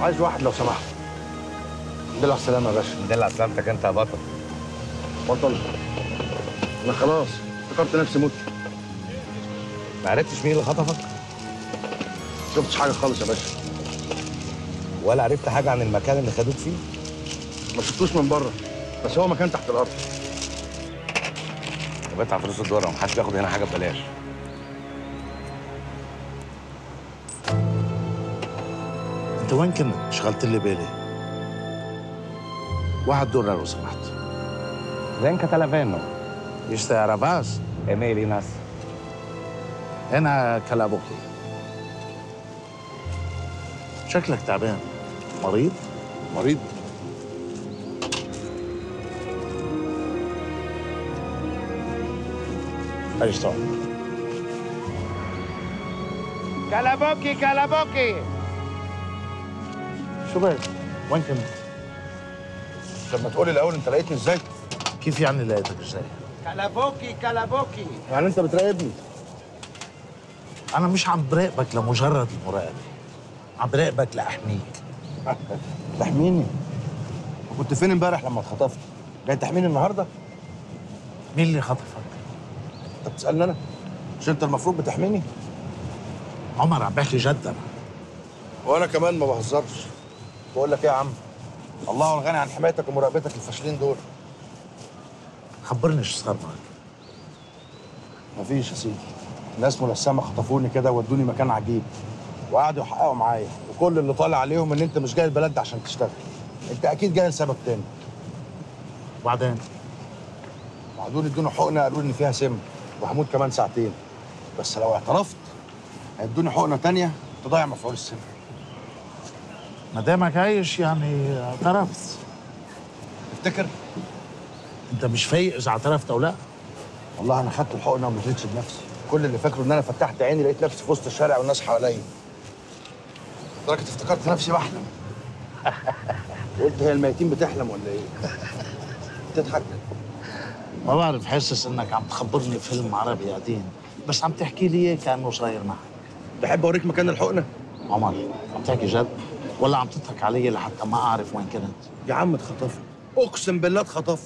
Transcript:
عايز واحد لو سمحت. الحمد لله على السلامة يا باشا. دل على سلامتك انت يا بطل. بطل. أنا خلاص افتكرت نفسي مت ما عرفتش مين اللي خطفك؟ شفتش حاجة خالص يا باشا. ولا عرفت حاجة عن المكان اللي خدوك فيه؟ ما شفتوش من بره بس هو مكان تحت الأرض. وبدفع فلوس الدورة ومحدش بياخد هنا حاجة ببلاش. انت وين كنت؟ شغلت لي بالي واحد دولار لو سمحت Venga Talaveno. يشتهي عرباس Emeli nas. هنا كلابوكي شكلك تعبان مريض؟ مريض أيش طبعا كلابوكي كلابوكي شو بك؟ وين كنت؟ لما تقولي الأول أنت لقيتني إزاي؟ كيف يعني لقيتك إزاي؟ كلابوكي كلابوكي. يعني أنت بتراقبني؟ أنا مش عم براقبك لمجرد المراقبه عم براقبك لأحميك. تحميني كنت فين امبارح لما اتخطفت؟ جاي تحميني النهارده؟ مين اللي خطفك؟ انت بتسالني أنا. مش أنت المفروض بتحميني؟ عمر عم بحكي جدا وأنا كمان ما بهزرش. بقول لك إيه يا عم؟ الله الغني عن حمايتك ومراقبتك الفاشلين دول. خبرني شو صار معك مفيش يا سيدي. ناس ملثمه خطفوني كده ودوني مكان عجيب. وقعدوا يحققوا معايا. وكل اللي طالع عليهم إن أنت مش جاي البلد ده عشان تشتغل. أنت أكيد جاي لسبب تاني. وبعدين؟ وقعدوا لي ادوني حقنة قالوا لي إن فيها سم. وهموت كمان ساعتين. بس لو اعترفت هيدوني حقنة تانية تضيع مفعول السم. ما دامك عايش يعني اعترفت. تفتكر؟ انت مش فايق إذا اعترفت أو لا؟ والله أنا خدت الحقنة وما دريتش بنفسي. كل اللي فاكره إن أنا فتحت عيني لقيت نفسي في وسط الشارع والناس حواليا. لدرجه افتكرت نفسي بحلم؟ قلت هي الميتين بتحلم ولا إيه؟ تضحك. ما بعرف حاسس إنك عم تخبرني فيلم عربي قديم بس عم تحكي لي اياه كأنه صاير معك؟ تحب أوريك مكان الحقنة. عمر عم تحكي جد؟ ولا عم تضحك علي لحتى ما أعرف وين كنت. يا عم اتخطفت. أقسم بالله اتخطفت.